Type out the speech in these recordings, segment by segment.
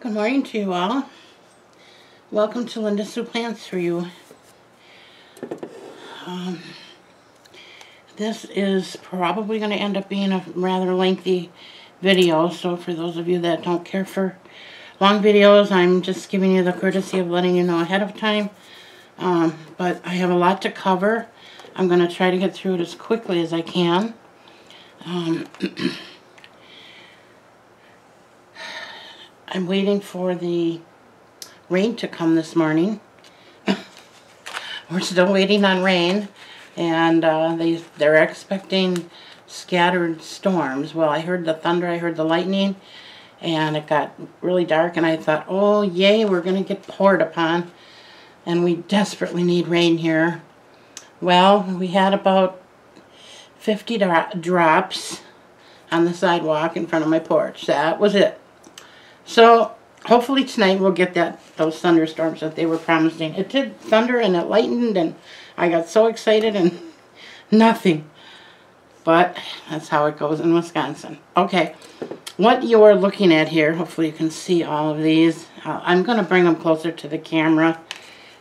Good morning to you all. Welcome to Linda Sue Plants for you. Um, this is probably going to end up being a rather lengthy video, so for those of you that don't care for long videos, I'm just giving you the courtesy of letting you know ahead of time. Um, but I have a lot to cover. I'm going to try to get through it as quickly as I can. Um, I'm waiting for the rain to come this morning. We're still waiting on rain, and uh, they, they're expecting scattered storms. Well, I heard the thunder, I heard the lightning, and it got really dark, and I thought, oh, yay, we're going to get poured upon, and we desperately need rain here. Well, we had about 50 dro drops on the sidewalk in front of my porch. That was it. So hopefully tonight we'll get that those thunderstorms that they were promising. It did thunder and it lightened and I got so excited and nothing. But that's how it goes in Wisconsin. Okay, what you are looking at here, hopefully you can see all of these. Uh, I'm going to bring them closer to the camera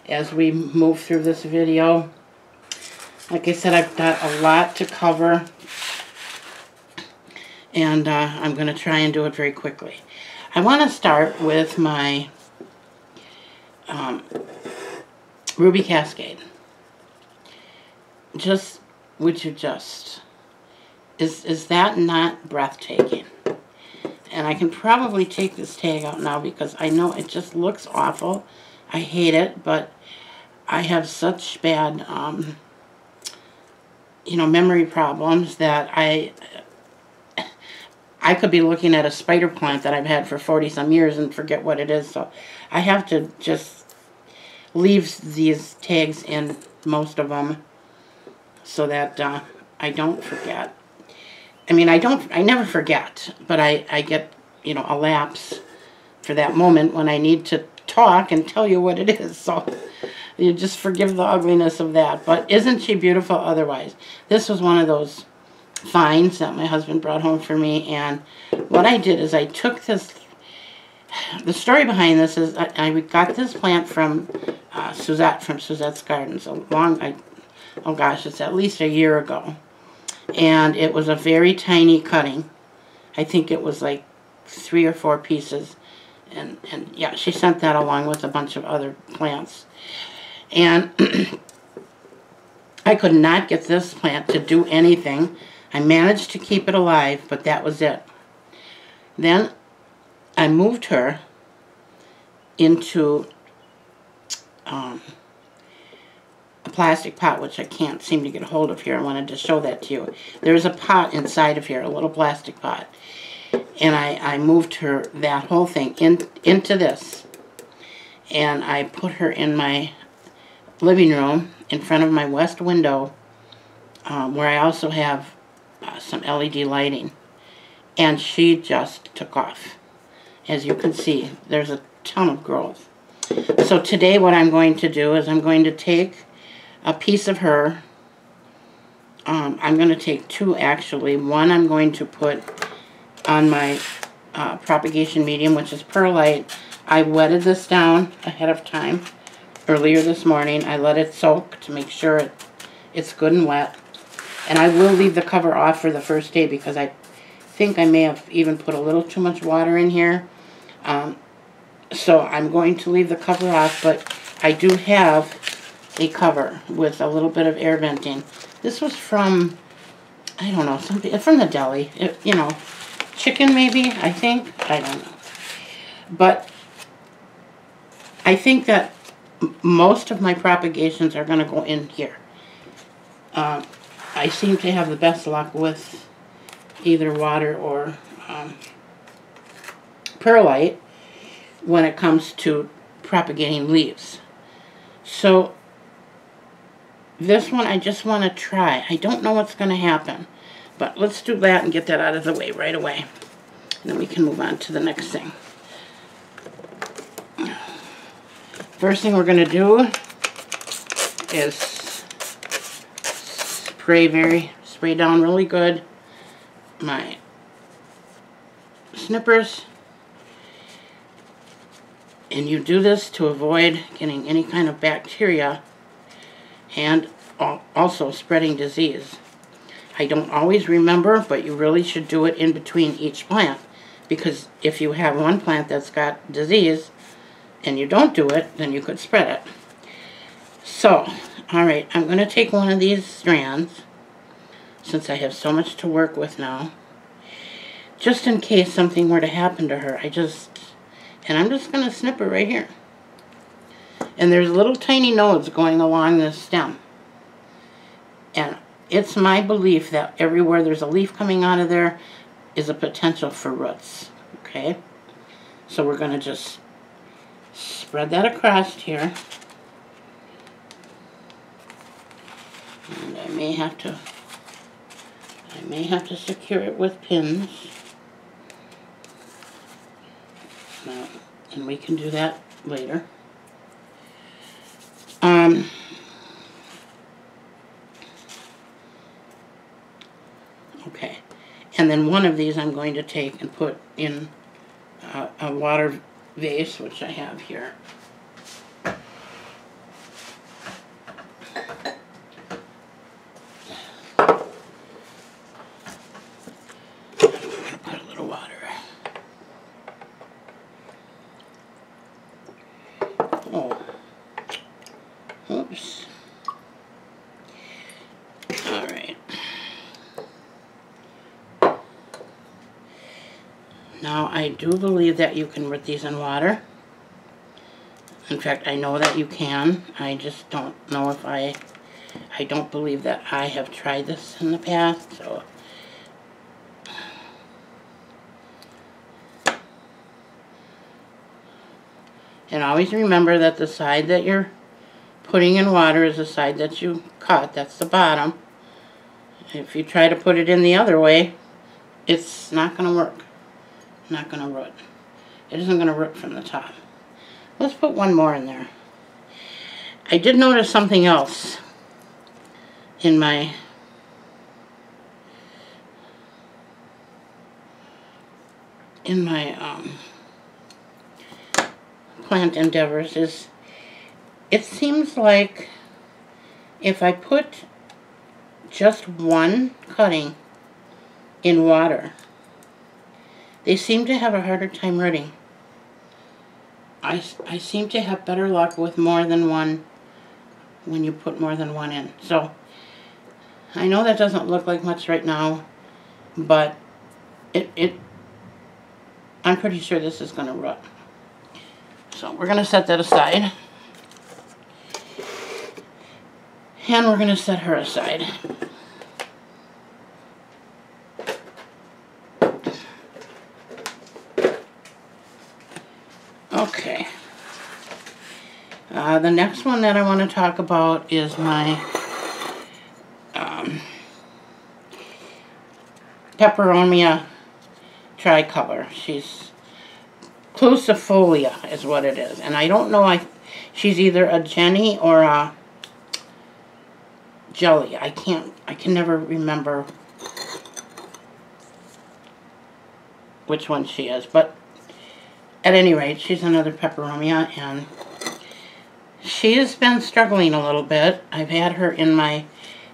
as we move through this video. Like I said, I've got a lot to cover. And uh, I'm going to try and do it very quickly. I want to start with my um, Ruby Cascade. Just, would you just, is, is that not breathtaking? And I can probably take this tag out now because I know it just looks awful. I hate it, but I have such bad, um, you know, memory problems that I I could be looking at a spider plant that I've had for 40 some years and forget what it is. So I have to just leave these tags in most of them so that uh, I don't forget. I mean, I don't, I never forget, but I, I get, you know, a lapse for that moment when I need to talk and tell you what it is. So you just forgive the ugliness of that. But isn't she beautiful otherwise? This was one of those finds that my husband brought home for me. And what I did is I took this, the story behind this is I, I got this plant from uh, Suzette, from Suzette's Gardens, a long, I, oh gosh, it's at least a year ago. And it was a very tiny cutting. I think it was like three or four pieces. And, and yeah, she sent that along with a bunch of other plants. And I could not get this plant to do anything I managed to keep it alive, but that was it. Then I moved her into um, a plastic pot, which I can't seem to get a hold of here. I wanted to show that to you. There's a pot inside of here, a little plastic pot. And I, I moved her, that whole thing, in, into this. And I put her in my living room in front of my west window, um, where I also have uh, some LED lighting. And she just took off. As you can see, there's a ton of growth. So today what I'm going to do is I'm going to take a piece of her. Um, I'm going to take two actually. One I'm going to put on my uh, propagation medium, which is perlite. I wetted this down ahead of time earlier this morning. I let it soak to make sure it, it's good and wet. And I will leave the cover off for the first day because I think I may have even put a little too much water in here. Um, so I'm going to leave the cover off, but I do have a cover with a little bit of air venting. This was from, I don't know, something from the deli. It, you know, chicken maybe, I think. I don't know. But I think that most of my propagations are going to go in here. Uh, I seem to have the best luck with either water or um, perlite when it comes to propagating leaves. So this one I just want to try. I don't know what's going to happen. But let's do that and get that out of the way right away. And then we can move on to the next thing. First thing we're going to do is spray very, spray down really good my snippers. And you do this to avoid getting any kind of bacteria and also spreading disease. I don't always remember, but you really should do it in between each plant because if you have one plant that's got disease and you don't do it, then you could spread it. So, alright, I'm going to take one of these strands since I have so much to work with now. Just in case something were to happen to her, I just, and I'm just going to snip her right here. And there's little tiny nodes going along this stem. And it's my belief that everywhere there's a leaf coming out of there is a potential for roots. Okay? So we're going to just spread that across here. And I may have to I may have to secure it with pins. Now, and we can do that later. Um, okay. And then one of these I'm going to take and put in a water vase, which I have here. Now I do believe that you can root these in water. In fact, I know that you can. I just don't know if I... I don't believe that I have tried this in the past, so... And always remember that the side that you're putting in water is the side that you cut. That's the bottom. If you try to put it in the other way, it's not going to work not going to root. It isn't going to root from the top. Let's put one more in there. I did notice something else in my in my um, plant endeavors is it seems like if I put just one cutting in water they seem to have a harder time rooting. I, I seem to have better luck with more than one when you put more than one in. So, I know that doesn't look like much right now, but it, it I'm pretty sure this is going to root. So we're going to set that aside. And we're going to set her aside. Okay. Uh, the next one that I want to talk about is my um, Peperomia tricolor. She's Clusifolia is what it is. And I don't know, I, she's either a Jenny or a Jelly. I can't, I can never remember which one she is. But at any rate, she's another peperomia, and she has been struggling a little bit. I've had her in my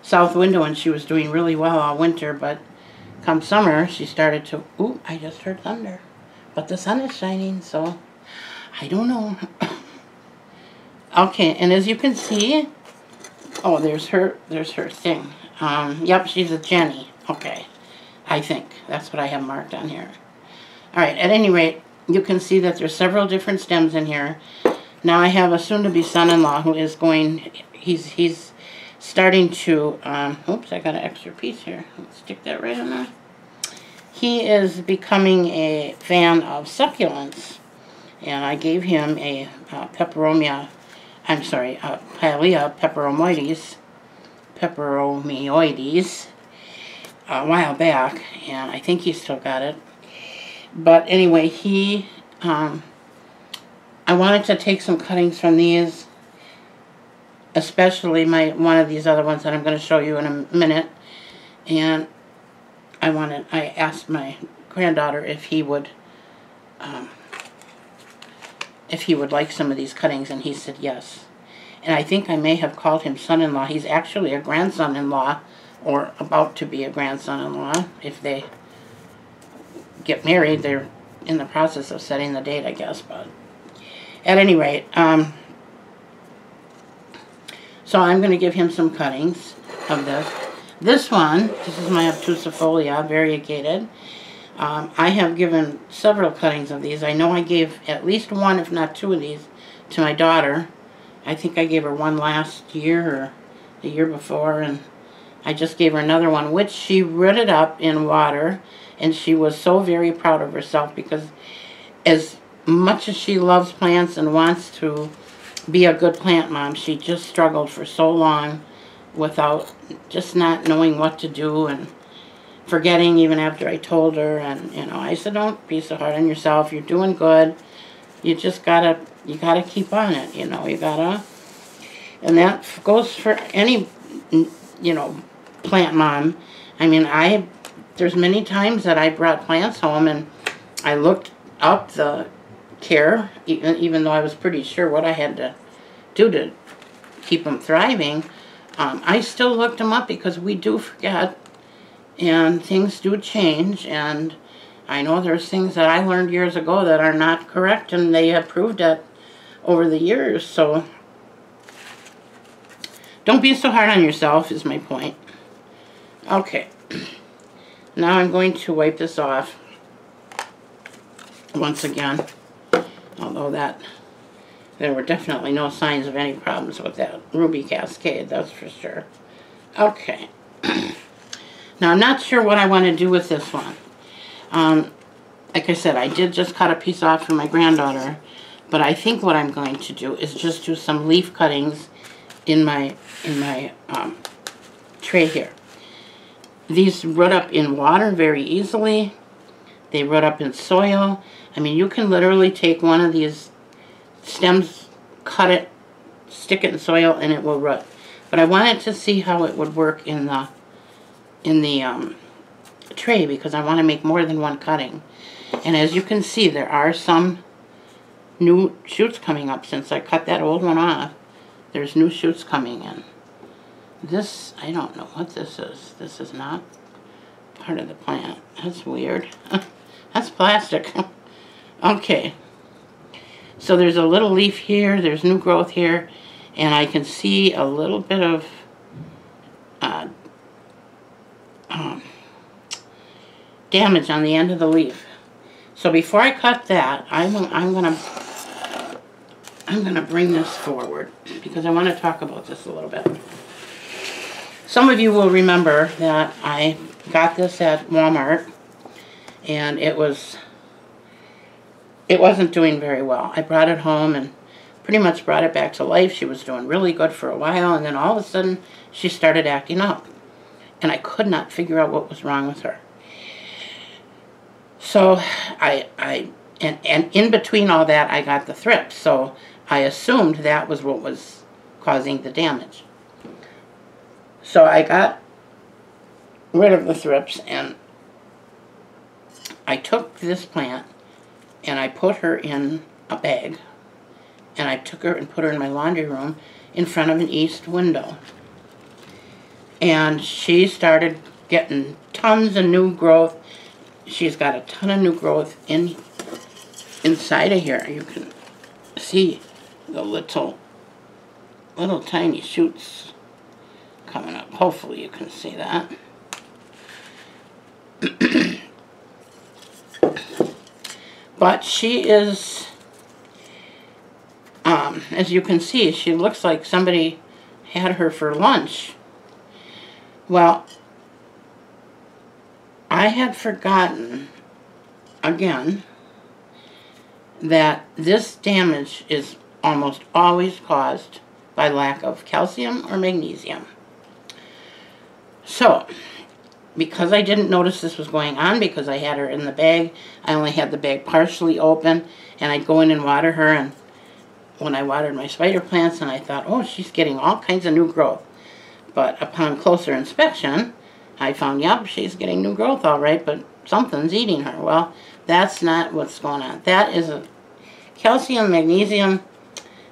south window, and she was doing really well all winter, but come summer, she started to... Ooh, I just heard thunder. But the sun is shining, so I don't know. okay, and as you can see... Oh, there's her, there's her thing. Um, yep, she's a Jenny. Okay, I think. That's what I have marked on here. All right, at any rate, you can see that there's several different stems in here. Now I have a soon-to-be son-in-law who is going, he's he's starting to, um, oops, I got an extra piece here. Let's stick that right in there. He is becoming a fan of succulents. And I gave him a uh, peperomia, I'm sorry, uh, Pilea peperomoides, peperomioides, a while back. And I think he's still got it. But anyway, he, um, I wanted to take some cuttings from these, especially my one of these other ones that I'm going to show you in a minute. And I wanted, I asked my granddaughter if he would, um, if he would like some of these cuttings, and he said yes. And I think I may have called him son-in-law. He's actually a grandson-in-law, or about to be a grandson-in-law. If they get married, they're in the process of setting the date, I guess. But at any rate, um, so I'm going to give him some cuttings of this. This one, this is my obtusifolia, variegated. Um, I have given several cuttings of these. I know I gave at least one, if not two of these, to my daughter. I think I gave her one last year or the year before, and I just gave her another one, which she rooted up in water, and she was so very proud of herself because as much as she loves plants and wants to be a good plant mom, she just struggled for so long without just not knowing what to do and forgetting even after I told her. And, you know, I said, don't be so hard on yourself. You're doing good. You just gotta, you gotta keep on it, you know, you gotta. And that goes for any, you know, plant mom. I mean, I, there's many times that I brought plants home and I looked up the care, even, even though I was pretty sure what I had to do to keep them thriving. Um, I still looked them up because we do forget and things do change and I know there's things that I learned years ago that are not correct and they have proved it over the years so don't be so hard on yourself is my point. Okay now I'm going to wipe this off once again although that there were definitely no signs of any problems with that Ruby Cascade, that's for sure. Okay. now, I'm not sure what I want to do with this one. Um, like I said, I did just cut a piece off for my granddaughter, but I think what I'm going to do is just do some leaf cuttings in my, in my um, tray here. These root up in water very easily. They root up in soil. I mean, you can literally take one of these stems, cut it, stick it in soil, and it will root. But I wanted to see how it would work in the in the um, tray because I want to make more than one cutting. And as you can see, there are some new shoots coming up since I cut that old one off. There's new shoots coming in. This, I don't know what this is. This is not part of the plant. That's weird. That's plastic. okay, so there's a little leaf here, there's new growth here, and I can see a little bit of uh, um, damage on the end of the leaf. So before I cut that, I'm, I'm gonna I'm gonna bring this forward because I want to talk about this a little bit. Some of you will remember that I got this at Walmart and it was it wasn't doing very well. I brought it home and pretty much brought it back to life. She was doing really good for a while, and then all of a sudden, she started acting up. And I could not figure out what was wrong with her. So I, I and, and in between all that, I got the thrips. So I assumed that was what was causing the damage. So I got rid of the thrips, and I took this plant and I put her in a bag and I took her and put her in my laundry room in front of an east window. And she started getting tons of new growth. She's got a ton of new growth in inside of here. You can see the little, little tiny shoots coming up. Hopefully you can see that. But she is, um, as you can see, she looks like somebody had her for lunch. Well, I had forgotten, again, that this damage is almost always caused by lack of calcium or magnesium. So, because I didn't notice this was going on because I had her in the bag, I only had the bag partially open, and I'd go in and water her, and when I watered my spider plants, and I thought, oh, she's getting all kinds of new growth. But upon closer inspection, I found, yep, she's getting new growth all right, but something's eating her. Well, that's not what's going on. That is a calcium, magnesium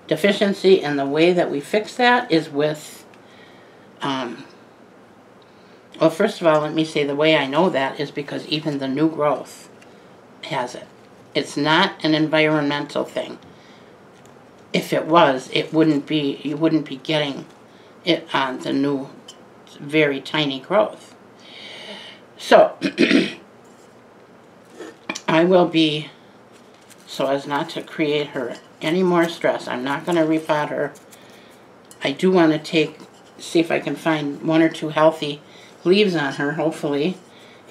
deficiency, and the way that we fix that is with, um, well, first of all, let me say the way I know that is because even the new growth has it. It's not an environmental thing. If it was, it wouldn't be, you wouldn't be getting it on the new, very tiny growth. So, I will be, so as not to create her any more stress, I'm not going to repot her. I do want to take, see if I can find one or two healthy leaves on her, hopefully,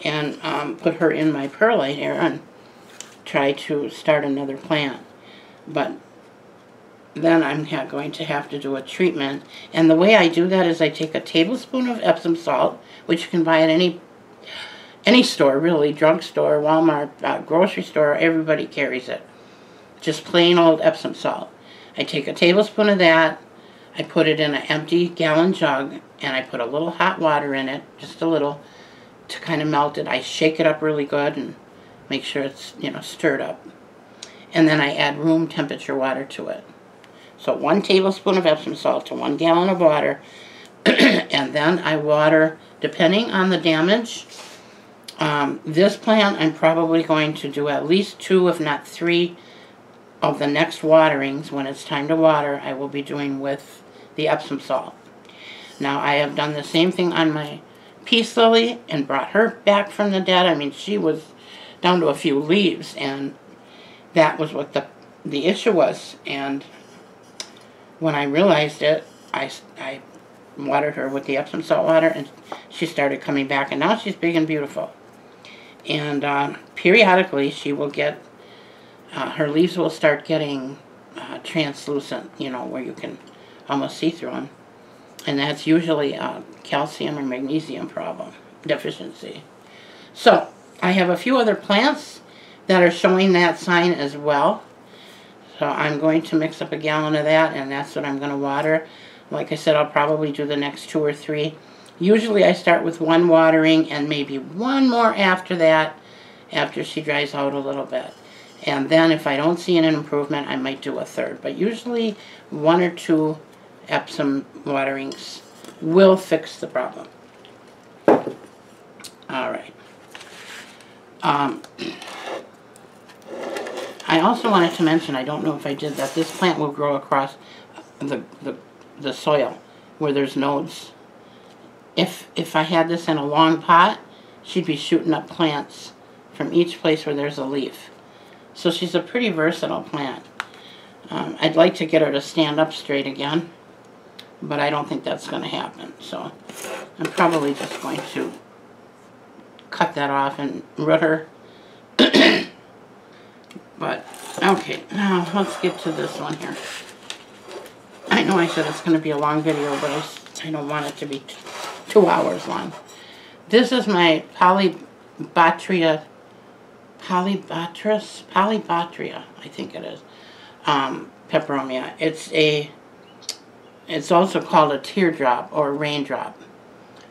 and um, put her in my perlite here and try to start another plant. But then I'm going to have to do a treatment. And the way I do that is I take a tablespoon of Epsom salt, which you can buy at any any store, really, drugstore, Walmart, uh, grocery store, everybody carries it. Just plain old Epsom salt. I take a tablespoon of that, I put it in an empty gallon jug, and I put a little hot water in it, just a little, to kind of melt it. I shake it up really good and make sure it's, you know, stirred up. And then I add room temperature water to it. So one tablespoon of Epsom salt to one gallon of water. and then I water, depending on the damage. Um, this plant, I'm probably going to do at least two, if not three, of the next waterings. When it's time to water, I will be doing with the Epsom salt. Now, I have done the same thing on my peace lily and brought her back from the dead. I mean, she was down to a few leaves, and that was what the, the issue was. And when I realized it, I, I watered her with the Epsom salt water, and she started coming back, and now she's big and beautiful. And uh, periodically, she will get, uh, her leaves will start getting uh, translucent, you know, where you can almost see through them. And that's usually a calcium or magnesium problem, deficiency. So, I have a few other plants that are showing that sign as well. So I'm going to mix up a gallon of that, and that's what I'm going to water. Like I said, I'll probably do the next two or three. Usually I start with one watering and maybe one more after that, after she dries out a little bit. And then if I don't see an improvement, I might do a third. But usually one or two Epsom waterings will fix the problem. All right. Um, I also wanted to mention, I don't know if I did that, this plant will grow across the, the, the soil where there's nodes. If, if I had this in a long pot, she'd be shooting up plants from each place where there's a leaf. So she's a pretty versatile plant. Um, I'd like to get her to stand up straight again, but I don't think that's going to happen. So I'm probably just going to cut that off and root her but, okay, now let's get to this one here. I know I said it's going to be a long video, but I, I don't want it to be two hours long. This is my Polybatria, Polybatris, Polybatria, I think it is, um, peperomia. It's a, it's also called a teardrop or raindrop.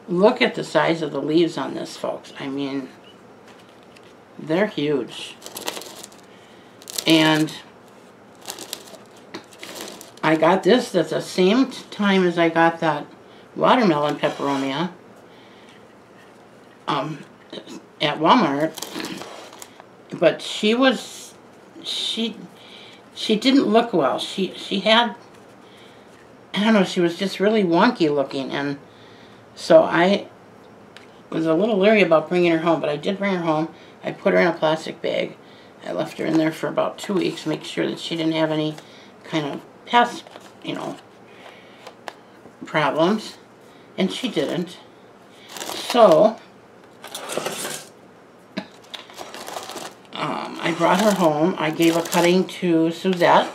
Look at the size of the leaves on this, folks. I mean, they're huge. And I got this at the same time as I got that watermelon peperomia um, at Walmart. But she was, she, she didn't look well. She, she had, I don't know, she was just really wonky looking. And so I was a little leery about bringing her home, but I did bring her home. I put her in a plastic bag I left her in there for about two weeks, make sure that she didn't have any kind of pest, you know, problems. And she didn't. So, um, I brought her home. I gave a cutting to Suzette.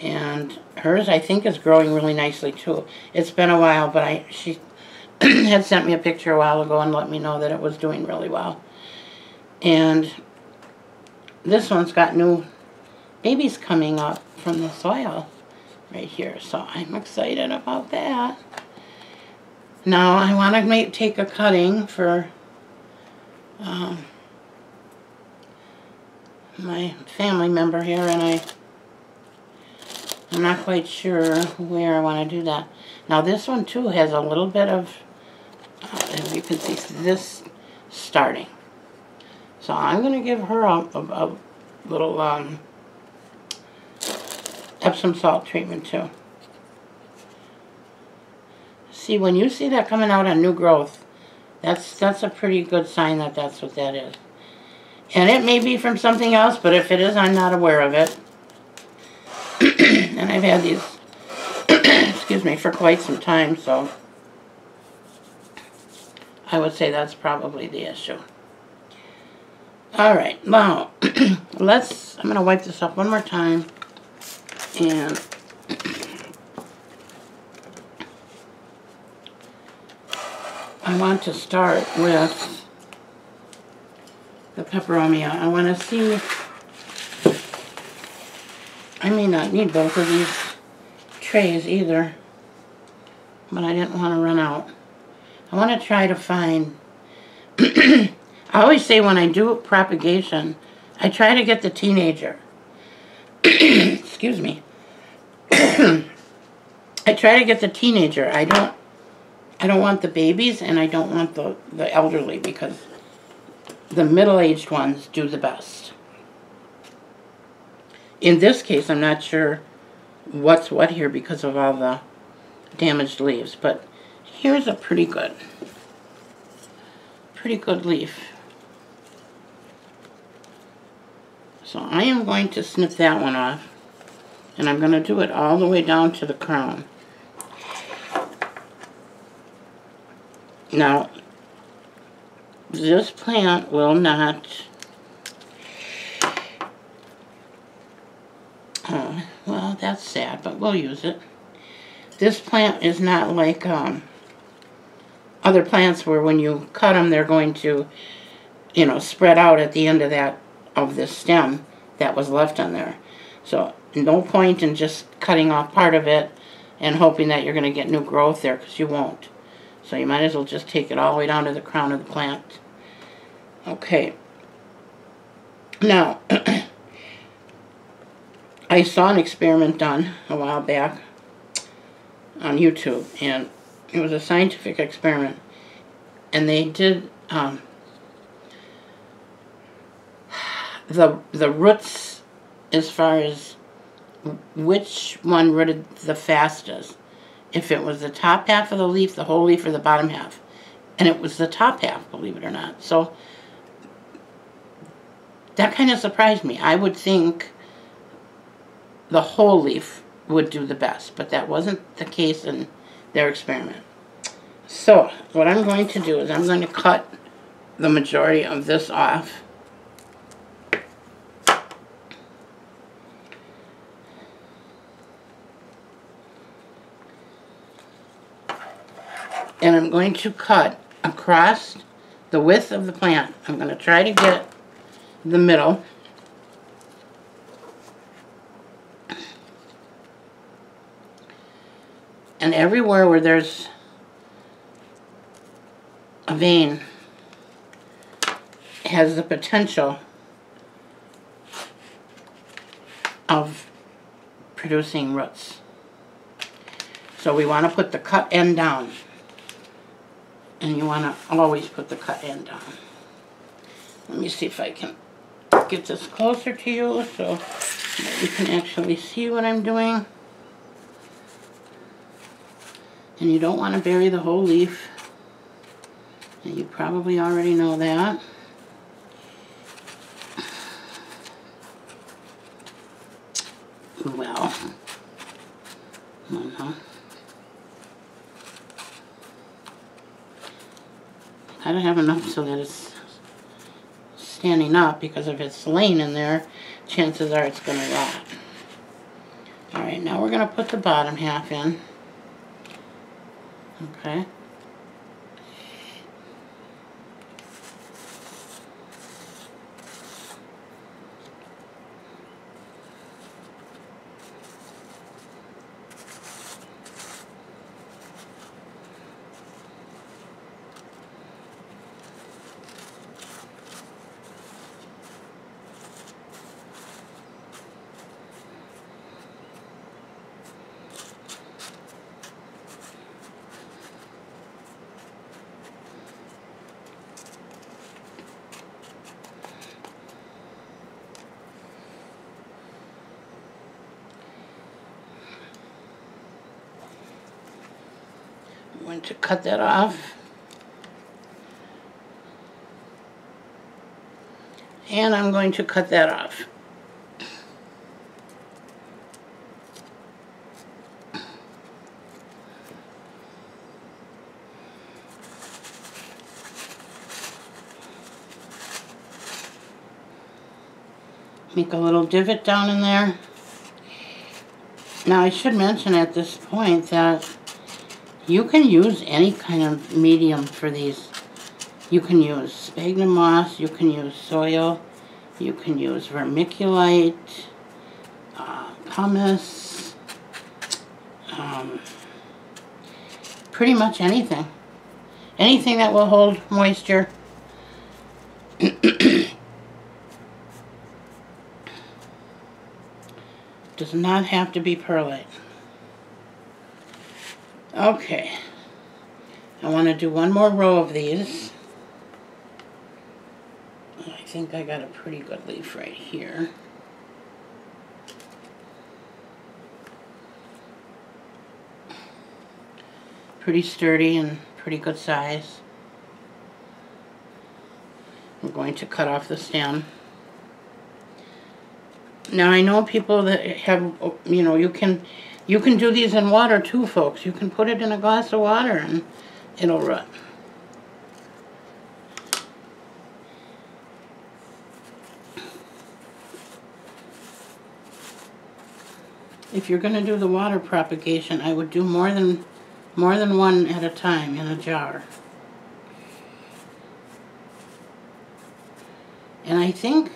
And hers, I think, is growing really nicely, too. It's been a while, but I she had sent me a picture a while ago and let me know that it was doing really well. And this one's got new babies coming up from the soil right here. So I'm excited about that. Now I want to make take a cutting for um, my family member here and I I'm not quite sure where I want to do that. Now this one too has a little bit of, uh, you can see, this starting. So I'm going to give her a, a, a little um, Epsom salt treatment too. See, when you see that coming out on new growth, that's that's a pretty good sign that that's what that is. And it may be from something else, but if it is, I'm not aware of it. And I've had these, excuse me, for quite some time, so I would say that's probably the issue. All right, now, let's, I'm going to wipe this up one more time, and I want to start with the peperomia. I want to see, I may not need both of these trays either, but I didn't want to run out. I want to try to find, I always say when I do propagation, I try to get the teenager. Excuse me. I try to get the teenager. I don't I don't want the babies and I don't want the, the elderly because the middle-aged ones do the best. In this case, I'm not sure what's what here because of all the damaged leaves, but here's a pretty good, pretty good leaf. So I am going to snip that one off, and I'm going to do it all the way down to the crown. Now, this plant will not, well, that's sad, but we'll use it. This plant is not like um, other plants where when you cut them, they're going to, you know, spread out at the end of that, of this stem that was left on there. So, no point in just cutting off part of it and hoping that you're going to get new growth there because you won't. So you might as well just take it all the way down to the crown of the plant. Okay. Now, I saw an experiment done a while back on YouTube, and it was a scientific experiment. And they did um, the the roots as far as which one rooted the fastest if it was the top half of the leaf, the whole leaf, or the bottom half. And it was the top half, believe it or not. So that kind of surprised me. I would think the whole leaf would do the best, but that wasn't the case in their experiment. So what I'm going to do is I'm going to cut the majority of this off. and I'm going to cut across the width of the plant. I'm going to try to get the middle. And everywhere where there's a vein has the potential of producing roots. So we want to put the cut end down and you want to always put the cut end down. Let me see if I can get this closer to you so you can actually see what I'm doing. And you don't want to bury the whole leaf. And you probably already know that. Well, no. I don't have enough so that it's standing up because if it's laying in there, chances are it's going to rot. Alright, now we're going to put the bottom half in. Okay. Going to cut that off. And I'm going to cut that off. Make a little divot down in there. Now I should mention at this point that you can use any kind of medium for these. You can use sphagnum moss, you can use soil, you can use vermiculite, uh, pumice, um, pretty much anything. Anything that will hold moisture. Does not have to be perlite. Okay. I want to do one more row of these. I think I got a pretty good leaf right here. Pretty sturdy and pretty good size. I'm going to cut off the stem. Now I know people that have, you know, you can, you can do these in water too, folks. You can put it in a glass of water and it'll rot. If you're going to do the water propagation, I would do more than more than one at a time in a jar. And I think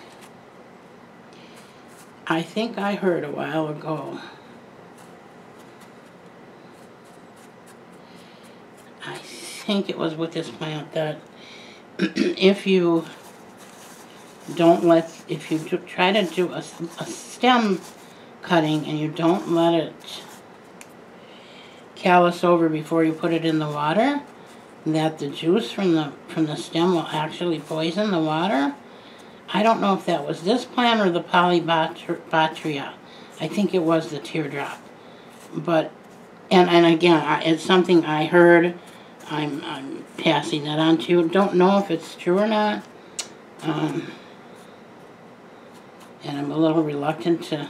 I think I heard a while ago. I think it was with this plant that if you don't let, if you try to do a, a stem cutting and you don't let it callus over before you put it in the water, that the juice from the from the stem will actually poison the water I don't know if that was this plant or the polybatria. I think it was the teardrop. But, and, and again, it's something I heard. I'm, I'm passing that on to you. Don't know if it's true or not. Um, and I'm a little reluctant to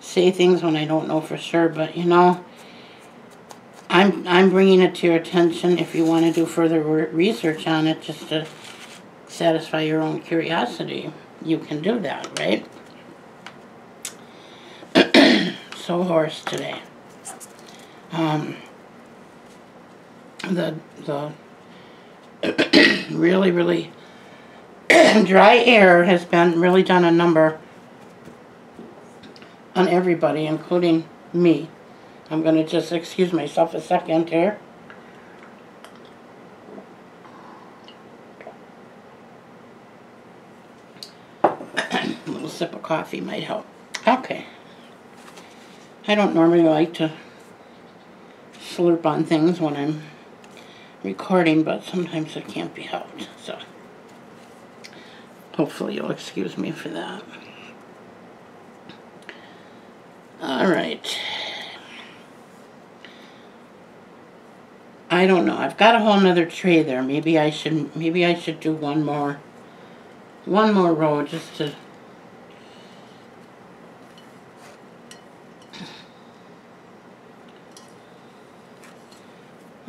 say things when I don't know for sure. But, you know, I'm, I'm bringing it to your attention if you want to do further research on it just to satisfy your own curiosity, you can do that, right? so hoarse today. Um, the the really really dry air has been really done a number on everybody, including me. I'm going to just excuse myself a second here. A little sip of coffee might help. Okay. I don't normally like to slurp on things when I'm recording, but sometimes it can't be helped. So hopefully you'll excuse me for that. All right. I don't know. I've got a whole nother tray there. Maybe I should maybe I should do one more one more row just to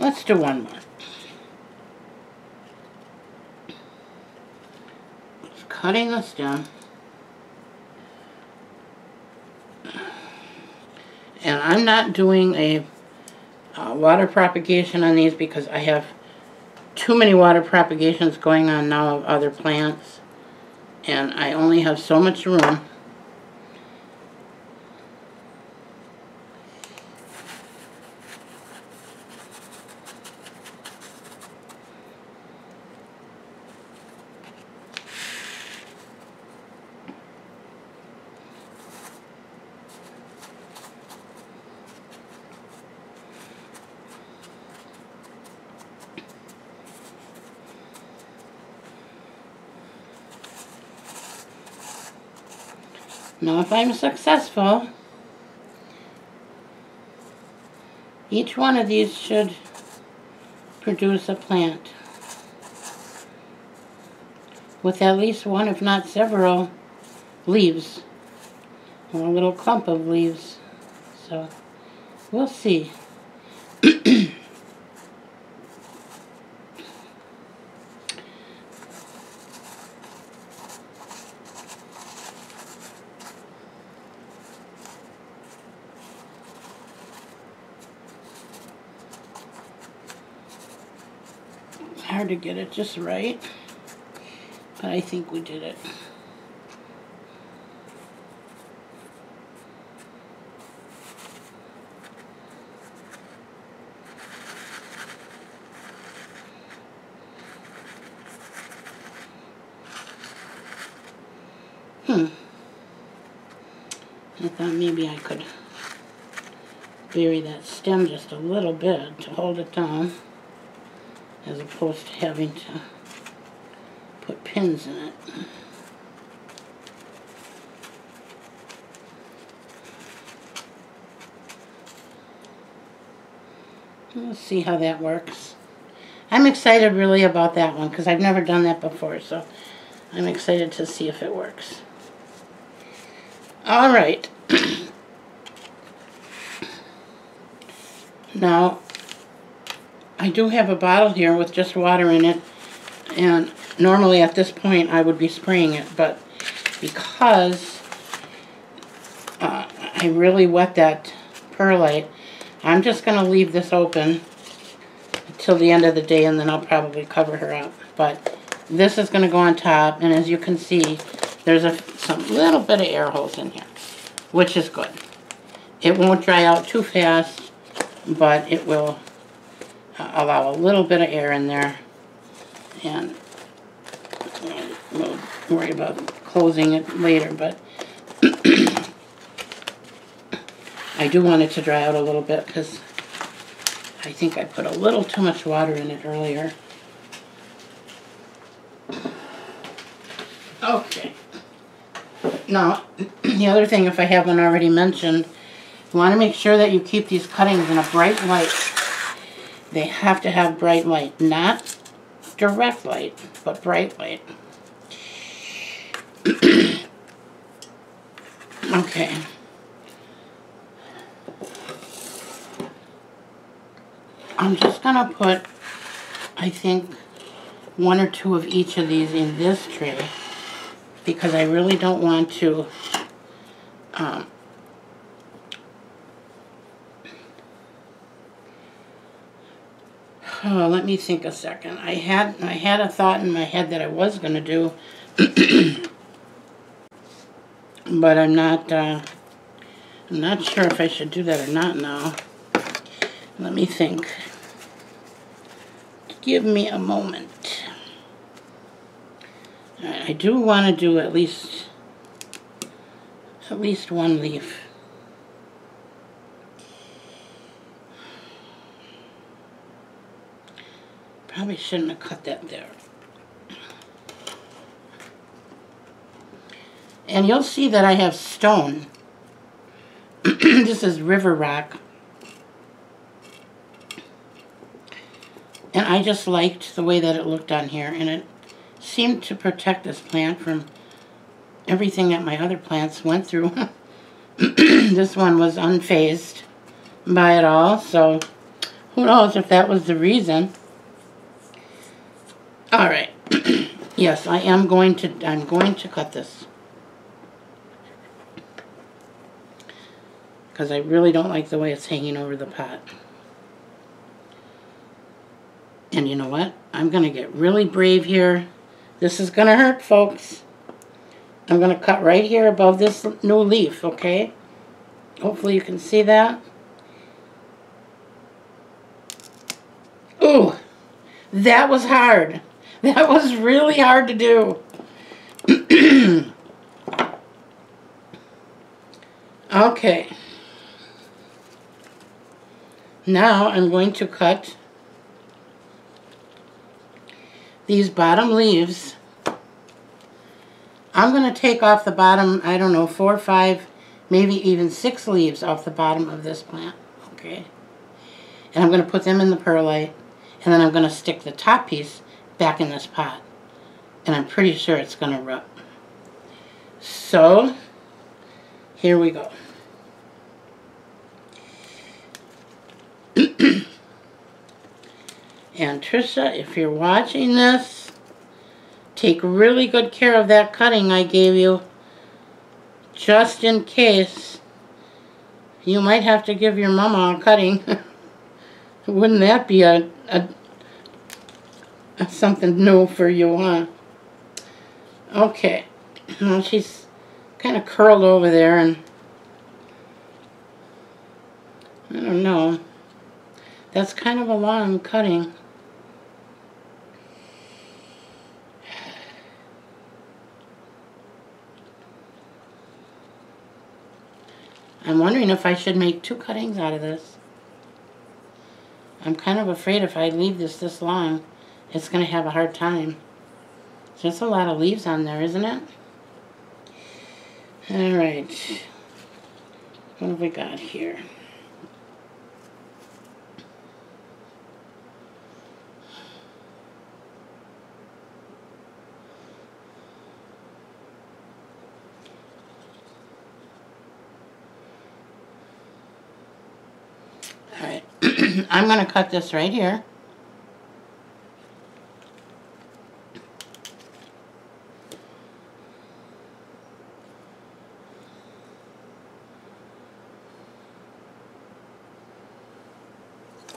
Let's do one more. Just cutting this down. And I'm not doing a uh, water propagation on these because I have too many water propagations going on now of other plants. And I only have so much room. I'm successful, Each one of these should produce a plant with at least one, if not several, leaves, or a little clump of leaves. So, we'll see. to get it just right, but I think we did it. Hmm. I thought maybe I could bury that stem just a little bit to hold it down as opposed to having to put pins in it. Let's see how that works. I'm excited really about that one because I've never done that before, so I'm excited to see if it works. All right. now, do have a bottle here with just water in it. And normally at this point I would be spraying it. But because uh, I really wet that perlite, I'm just going to leave this open until the end of the day and then I'll probably cover her up. But this is going to go on top. And as you can see, there's a some little bit of air holes in here. Which is good. It won't dry out too fast. But it will allow a little bit of air in there and we'll worry about closing it later but I do want it to dry out a little bit because I think I put a little too much water in it earlier. Okay. Now, the other thing, if I haven't already mentioned, you want to make sure that you keep these cuttings in a bright light they have to have bright light, not direct light, but bright light. okay. I'm just going to put, I think, one or two of each of these in this tray because I really don't want to um, Oh, let me think a second. I had I had a thought in my head that I was going to do, but I'm not uh, I'm not sure if I should do that or not now. Let me think. Give me a moment. I do want to do at least at least one leaf. Probably shouldn't have cut that there. And you'll see that I have stone. this is river rock. And I just liked the way that it looked on here. And it seemed to protect this plant from everything that my other plants went through. this one was unfazed by it all. So who knows if that was the reason. All right. yes, I am going to, I'm going to cut this. Because I really don't like the way it's hanging over the pot. And you know what? I'm going to get really brave here. This is going to hurt, folks. I'm going to cut right here above this new leaf, okay? Hopefully you can see that. Ooh, that was hard. That was really hard to do. okay. Now I'm going to cut these bottom leaves. I'm going to take off the bottom, I don't know, four, five, maybe even six leaves off the bottom of this plant. Okay. And I'm going to put them in the perlite. And then I'm going to stick the top piece back in this pot. And I'm pretty sure it's going to rub. So, here we go. and Trisha, if you're watching this, take really good care of that cutting I gave you. Just in case. You might have to give your mama a cutting. Wouldn't that be a, a, a something new for you, huh? Okay. Well, she's kind of curled over there and I don't know. That's kind of a long cutting. I'm wondering if I should make two cuttings out of this. I'm kind of afraid if I leave this this long, it's going to have a hard time. There's a lot of leaves on there, isn't it? Alright. What have we got here? Alright, I'm going to cut this right here.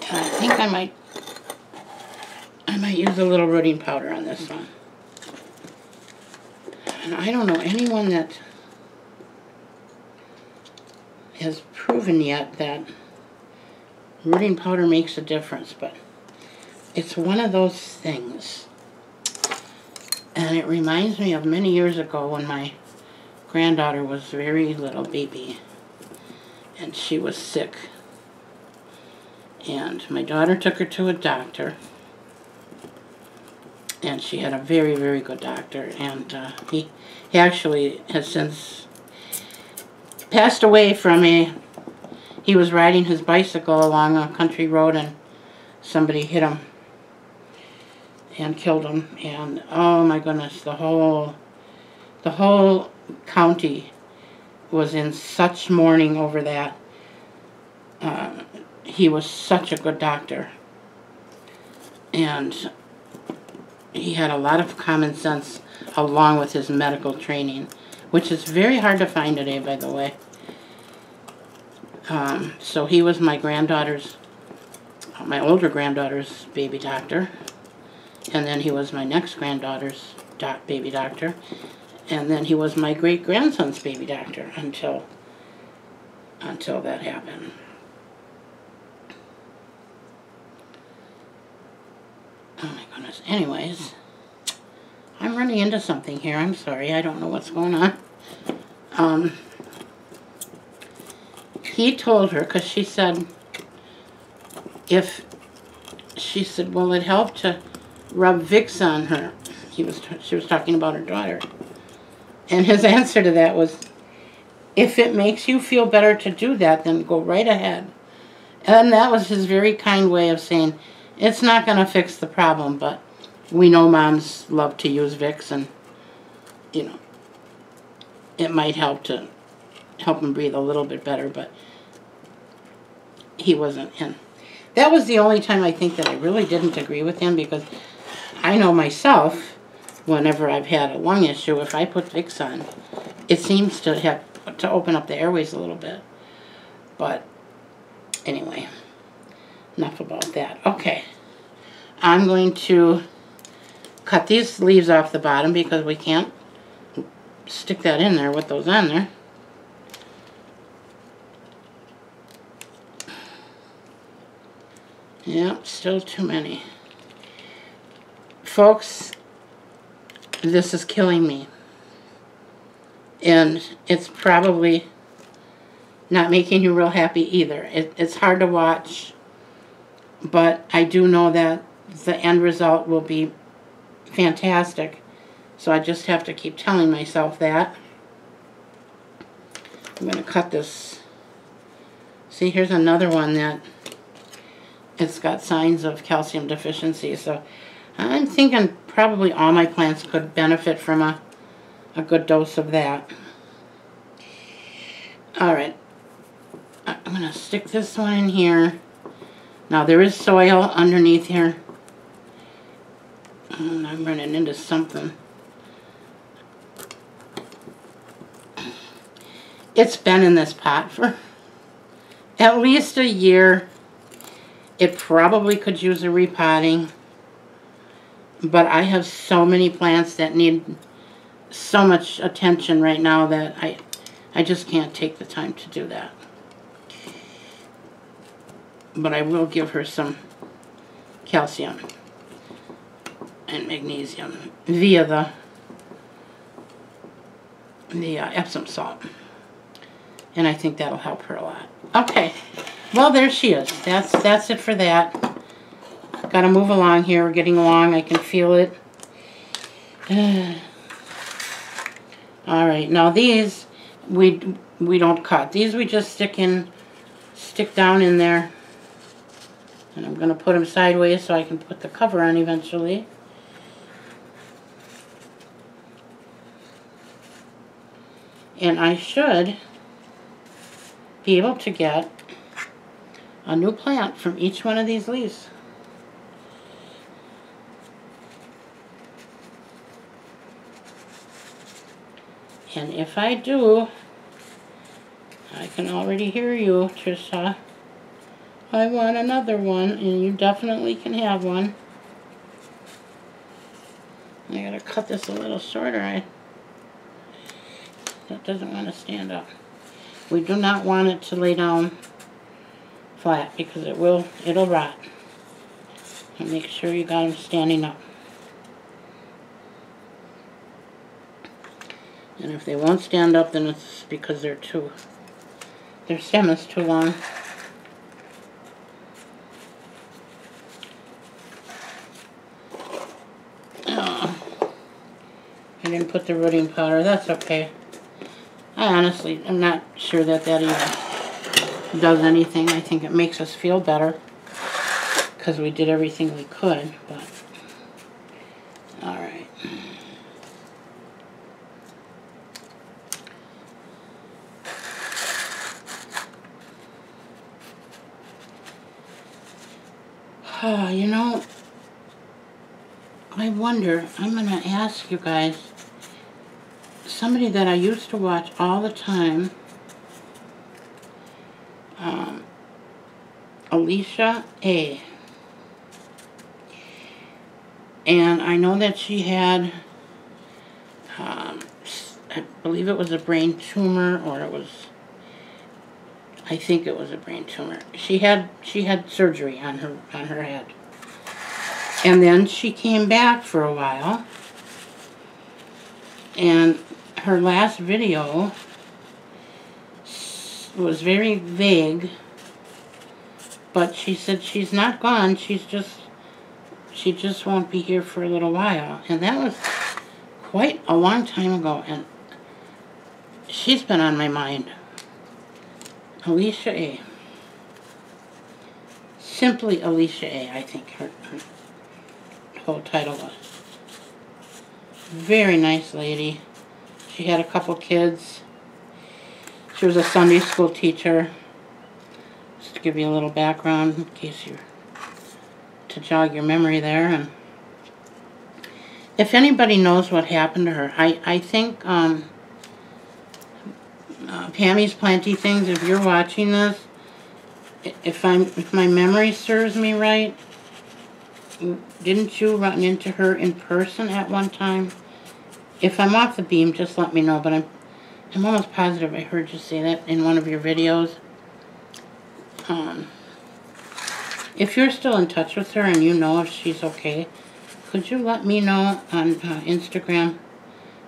And I think I might, I might use a little rooting powder on this one. And I don't know anyone that has proven yet that Rooting powder makes a difference, but it's one of those things. And it reminds me of many years ago when my granddaughter was very little baby and she was sick. And my daughter took her to a doctor and she had a very, very good doctor. And uh, he, he actually has since passed away from a he was riding his bicycle along a country road and somebody hit him and killed him and oh my goodness the whole the whole county was in such mourning over that uh, he was such a good doctor and he had a lot of common sense along with his medical training which is very hard to find today by the way um, so he was my granddaughter's, my older granddaughter's baby doctor. And then he was my next granddaughter's doc, baby doctor. And then he was my great-grandson's baby doctor until, until that happened. Oh my goodness. Anyways, I'm running into something here. I'm sorry. I don't know what's going on. Um, he told her, because she said, if, she said, well, it helped to rub Vicks on her. He was, she was talking about her daughter. And his answer to that was, if it makes you feel better to do that, then go right ahead. And that was his very kind way of saying, it's not going to fix the problem, but we know moms love to use Vicks and, you know, it might help to help him breathe a little bit better, but he wasn't in. That was the only time I think that I really didn't agree with him because I know myself, whenever I've had a lung issue, if I put Vicks on, it seems to have to open up the airways a little bit. But anyway, enough about that. Okay, I'm going to cut these leaves off the bottom because we can't stick that in there with those on there. Yep, still too many. Folks, this is killing me. And it's probably not making you real happy either. It, it's hard to watch, but I do know that the end result will be fantastic. So I just have to keep telling myself that. I'm going to cut this. See, here's another one that it's got signs of calcium deficiency. So I'm thinking probably all my plants could benefit from a, a good dose of that. All right, I'm going to stick this one in here. Now there is soil underneath here. And I'm running into something. It's been in this pot for at least a year. It probably could use a repotting. But I have so many plants that need so much attention right now that I, I just can't take the time to do that. But I will give her some calcium and magnesium via the, the uh, Epsom salt. And I think that'll help her a lot. Okay. Well, there she is. That's that's it for that. Got to move along here. We're getting along. I can feel it. All right. Now these we we don't cut. These we just stick in, stick down in there. And I'm going to put them sideways so I can put the cover on eventually. And I should be able to get a new plant from each one of these leaves. And if I do, I can already hear you, Trisha. I want another one, and you definitely can have one. I gotta cut this a little shorter. I, that doesn't want to stand up. We do not want it to lay down flat because it will, it'll rot. Make sure you got them standing up. And if they won't stand up, then it's because they're too, their stem is too long. Oh, I didn't put the rooting powder, that's okay. I honestly I'm not sure that that even does anything. I think it makes us feel better because we did everything we could, but all right. Oh, you know, I wonder, I'm going to ask you guys somebody that I used to watch all the time, um, Alicia A. And I know that she had, um, I believe it was a brain tumor or it was, I think it was a brain tumor. She had, she had surgery on her, on her head. And then she came back for a while. And her last video was very vague, but she said she's not gone, she's just, she just won't be here for a little while. And that was quite a long time ago, and she's been on my mind. Alicia A. Simply Alicia A, I think her, her whole title was. Very nice lady. She had a couple kids. She was a Sunday school teacher. Just to give you a little background in case you to jog your memory there. And if anybody knows what happened to her, I, I think um, uh, Pammy's Planty Things, if you're watching this, if I'm if my memory serves me right, didn't you run into her in person at one time? If I'm off the beam, just let me know, but I'm, I'm almost positive I heard you say that in one of your videos. Um, if you're still in touch with her and you know if she's okay, could you let me know on uh, Instagram?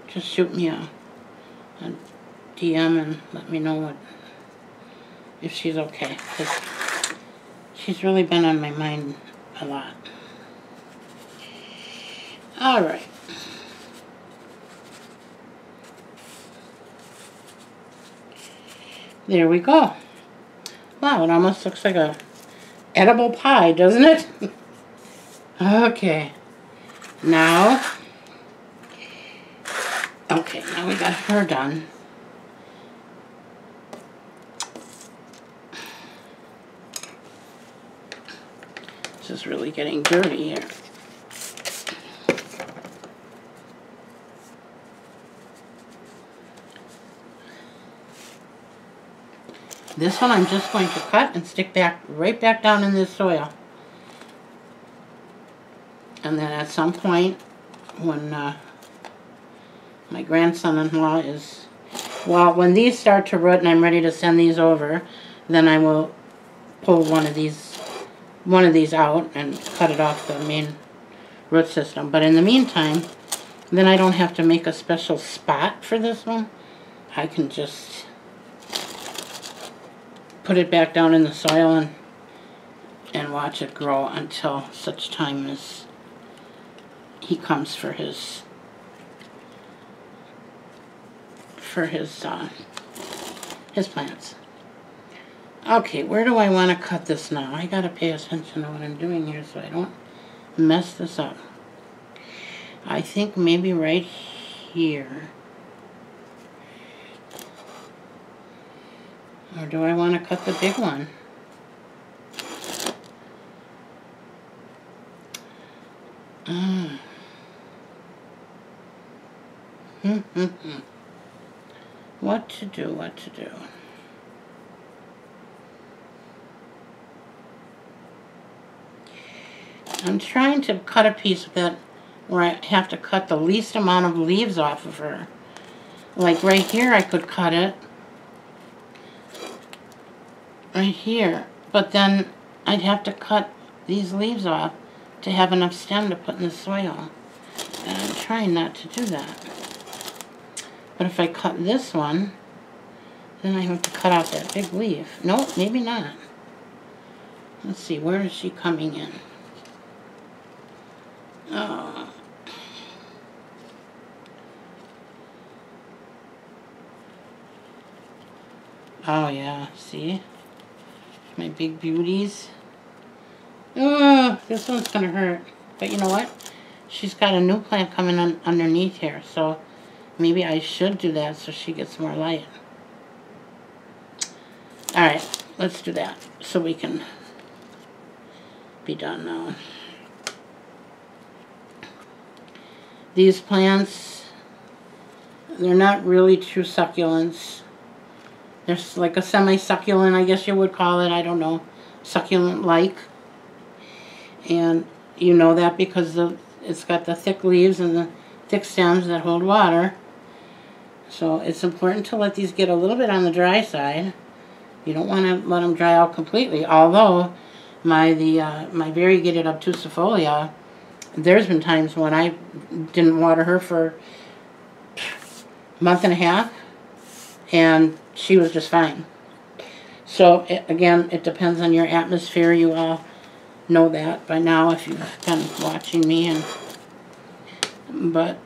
Just shoot me a, a DM and let me know what if she's okay. Cause she's really been on my mind a lot. All right. There we go. Wow, it almost looks like a edible pie, doesn't it? okay. Now, okay, now we got her done. This is really getting dirty here. This one I'm just going to cut and stick back right back down in this soil. And then at some point when uh, my grandson-in-law is, well, when these start to root and I'm ready to send these over, then I will pull one of these, one of these out and cut it off the main root system. But in the meantime, then I don't have to make a special spot for this one. I can just put it back down in the soil and and watch it grow until such time as he comes for his for his uh, his plants. Okay, where do I want to cut this now? I gotta pay attention to what I'm doing here so I don't mess this up. I think maybe right here. Or do I want to cut the big one? Mm. What to do, what to do. I'm trying to cut a piece of it where I have to cut the least amount of leaves off of her. Like right here I could cut it right here. But then I'd have to cut these leaves off to have enough stem to put in the soil. And I'm trying not to do that. But if I cut this one, then I have to cut out that big leaf. No, nope, maybe not. Let's see, where is she coming in? Oh. Oh yeah, see? My big beauties. Oh, this one's going to hurt. But you know what? She's got a new plant coming underneath here. So maybe I should do that so she gets more light. Alright, let's do that so we can be done now. These plants, they're not really true succulents. There's like a semi-succulent, I guess you would call it. I don't know. Succulent-like. And you know that because the, it's got the thick leaves and the thick stems that hold water. So it's important to let these get a little bit on the dry side. You don't want to let them dry out completely. Although my the uh, my variegated obtusifolia, there's been times when I didn't water her for a month and a half, and she was just fine. So, it, again, it depends on your atmosphere. You all know that by now if you've been watching me. and But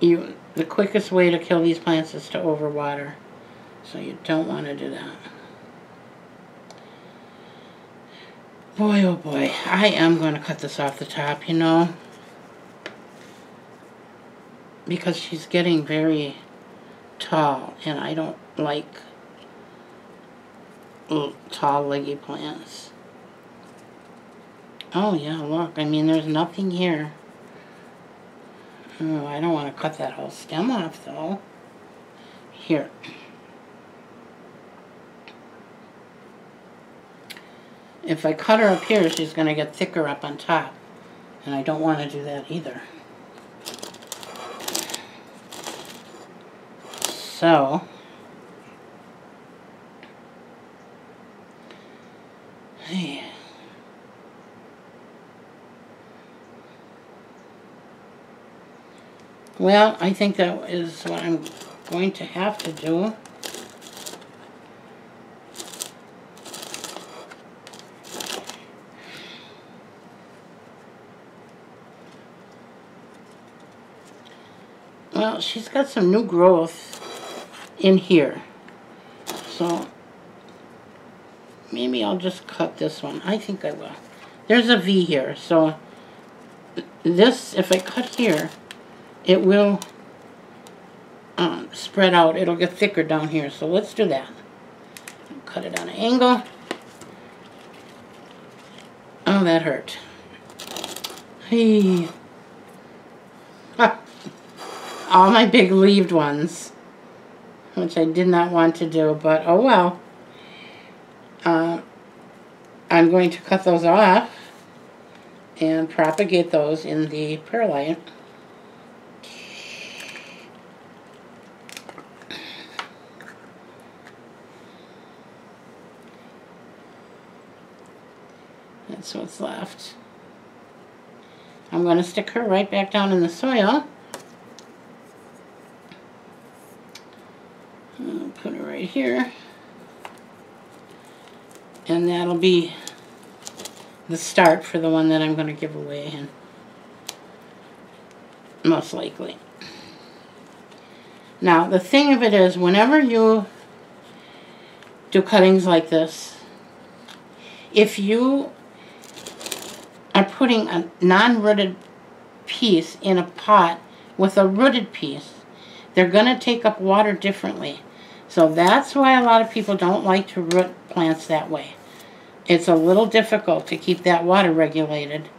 you, the quickest way to kill these plants is to overwater. So you don't want to do that. Boy, oh boy, I am going to cut this off the top, you know. Because she's getting very tall, and I don't like tall leggy plants. Oh yeah, look, I mean there's nothing here. Oh, I don't want to cut that whole stem off though. Here. If I cut her up here, she's going to get thicker up on top. And I don't want to do that either. So, Well, I think that is what I'm going to have to do. Well, she's got some new growth in here. So maybe I'll just cut this one. I think I will. There's a V here, so this, if I cut here, it will um, spread out. It'll get thicker down here, so let's do that. Cut it on an angle. Oh, that hurt. Hey. All my big leaved ones, which I did not want to do, but oh well. Uh, I'm going to cut those off and propagate those in the perlite. What's left. I'm going to stick her right back down in the soil. I'll put her right here. And that'll be the start for the one that I'm going to give away. And most likely. Now, the thing of it is, whenever you do cuttings like this, if you putting a non-rooted piece in a pot with a rooted piece, they're going to take up water differently. So that's why a lot of people don't like to root plants that way. It's a little difficult to keep that water regulated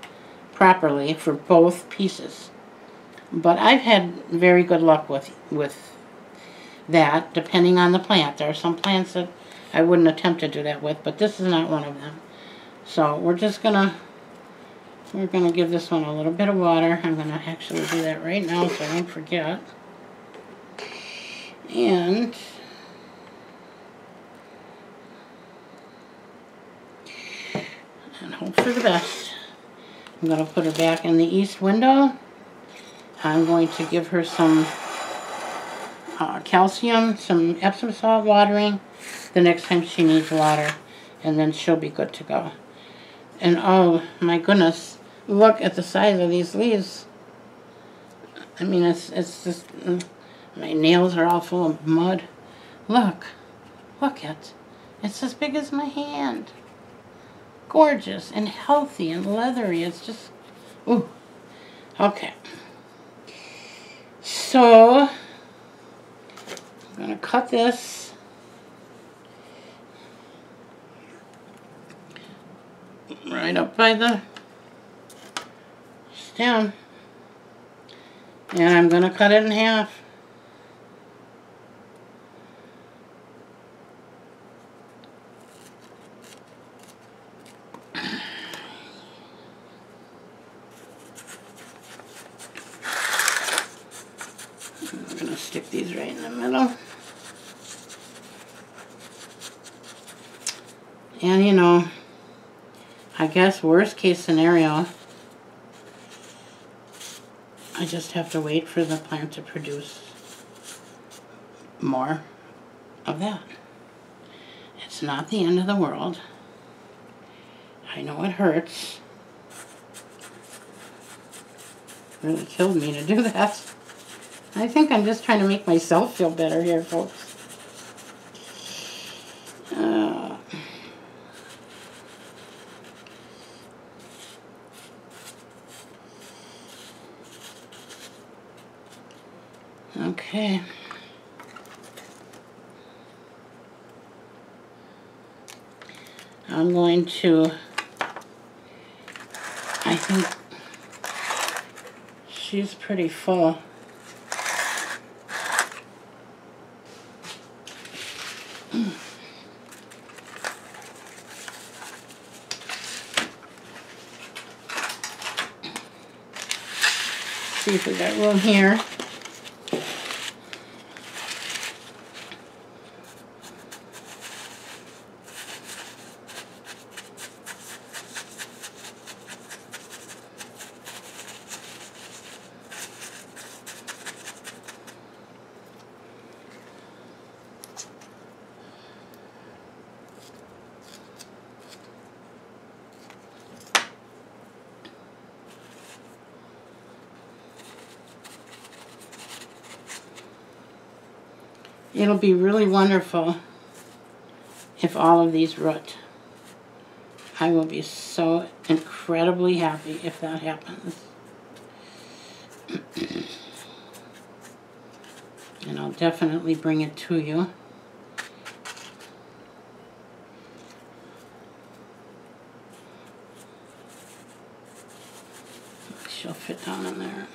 properly for both pieces. But I've had very good luck with, with that, depending on the plant. There are some plants that I wouldn't attempt to do that with, but this is not one of them. So we're just going to we're going to give this one a little bit of water. I'm going to actually do that right now so I don't forget. And and hope for the best. I'm going to put her back in the east window. I'm going to give her some uh, calcium, some Epsom salt watering the next time she needs water, and then she'll be good to go. And oh my goodness, look at the size of these leaves. I mean, it's, it's just, mm, my nails are all full of mud. Look, look at, it's as big as my hand. Gorgeous and healthy and leathery. It's just, ooh. Okay. So, I'm going to cut this. Right up by the stem. And I'm going to cut it in half. I'm going to stick these right in the middle. And you know, I guess worst case scenario, I just have to wait for the plant to produce more of that. It's not the end of the world. I know it hurts. It really killed me to do that. I think I'm just trying to make myself feel better here, folks. Uh, okay. I'm going to, I think she's pretty full. See if we got room here. It'll be really wonderful if all of these root. I will be so incredibly happy if that happens. and I'll definitely bring it to you. She'll fit down in there.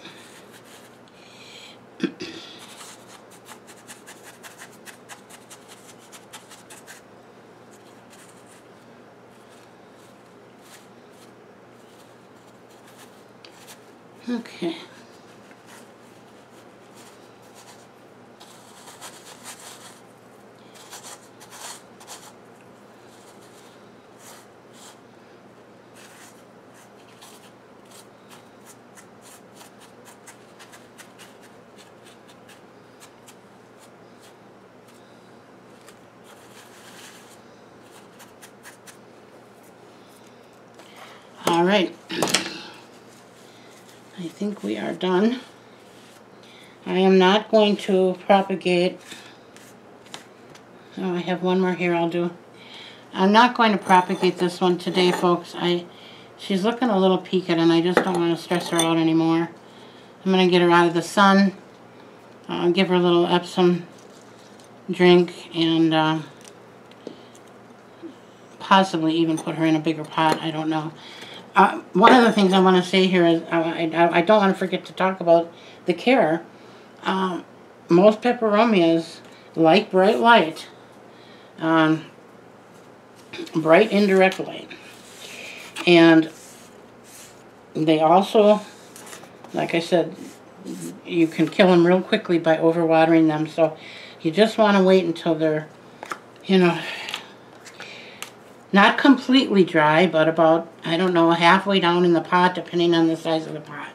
Okay. All right. I think we are done. I am not going to propagate. Oh, I have one more here I'll do. I'm not going to propagate this one today, folks. I, She's looking a little peaked, and I just don't want to stress her out anymore. I'm going to get her out of the sun. Give her a little Epsom drink, and uh, possibly even put her in a bigger pot. I don't know. Uh, one of the things I want to say here is I, I, I don't want to forget to talk about the care. Um, most peperomias like bright light, um, bright indirect light. And they also, like I said, you can kill them real quickly by overwatering them. So you just want to wait until they're, you know, not completely dry, but about, I don't know, halfway down in the pot, depending on the size of the pot.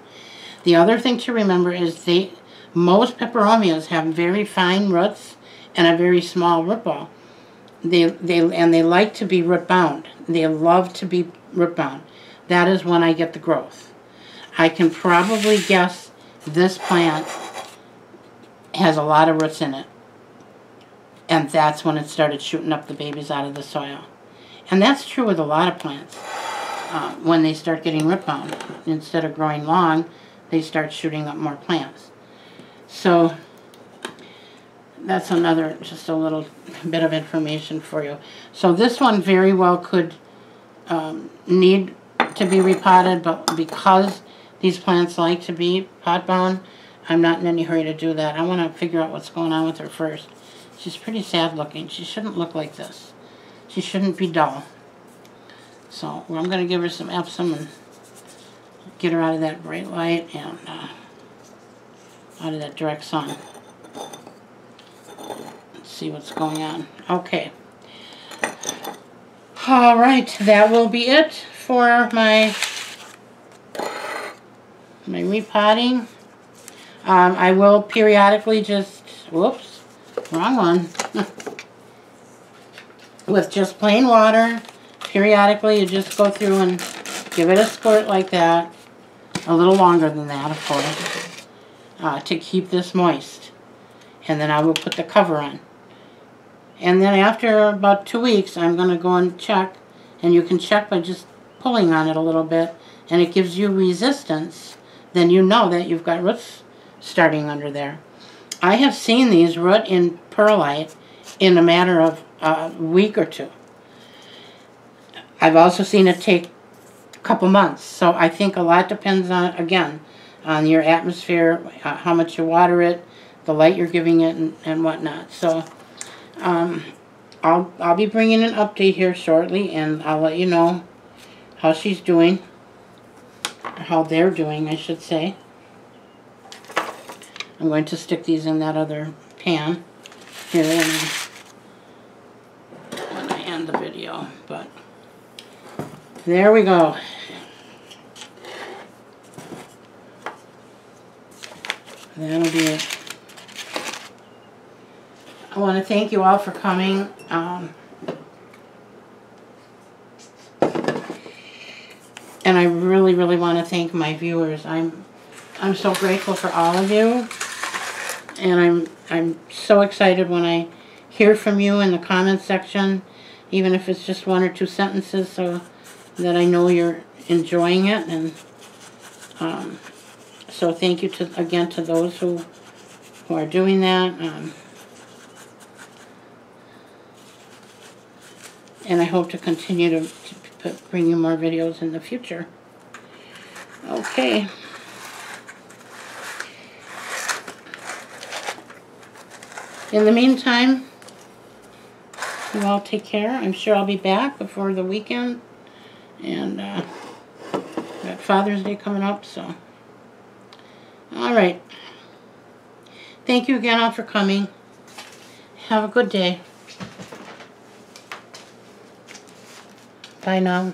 The other thing to remember is they, most peperomias have very fine roots and a very small root ball. They, they, and they like to be root bound. They love to be root bound. That is when I get the growth. I can probably guess this plant has a lot of roots in it. And that's when it started shooting up the babies out of the soil. And that's true with a lot of plants. Uh, when they start getting root bound, instead of growing long, they start shooting up more plants. So that's another, just a little bit of information for you. So this one very well could um, need to be repotted, but because these plants like to be pot bound, I'm not in any hurry to do that. I want to figure out what's going on with her first. She's pretty sad looking. She shouldn't look like this. She shouldn't be dull. So well, I'm going to give her some Epsom and get her out of that bright light and uh, out of that direct sun. Let's see what's going on. Okay. All right, that will be it for my my repotting. Um, I will periodically just, whoops, wrong one. with just plain water. Periodically, you just go through and give it a squirt like that. A little longer than that, of course, uh, to keep this moist. And then I will put the cover on. And then after about two weeks, I'm going to go and check. And you can check by just pulling on it a little bit. And it gives you resistance. Then you know that you've got roots starting under there. I have seen these root in perlite in a matter of a week or two. I've also seen it take a couple months. So I think a lot depends on, again, on your atmosphere, uh, how much you water it, the light you're giving it, and, and whatnot. So um, I'll, I'll be bringing an update here shortly, and I'll let you know how she's doing, how they're doing, I should say. I'm going to stick these in that other pan here end the video, but there we go. That'll be it. I want to thank you all for coming. Um, and I really, really want to thank my viewers. I'm, I'm so grateful for all of you, and I'm, I'm so excited when I hear from you in the comments section even if it's just one or two sentences, so that I know you're enjoying it and um, so thank you to again to those who who are doing that. Um, and I hope to continue to, to bring you more videos in the future. Okay. In the meantime, you all take care. I'm sure I'll be back before the weekend. And uh, got Father's Day coming up, so. All right. Thank you again all for coming. Have a good day. Bye now.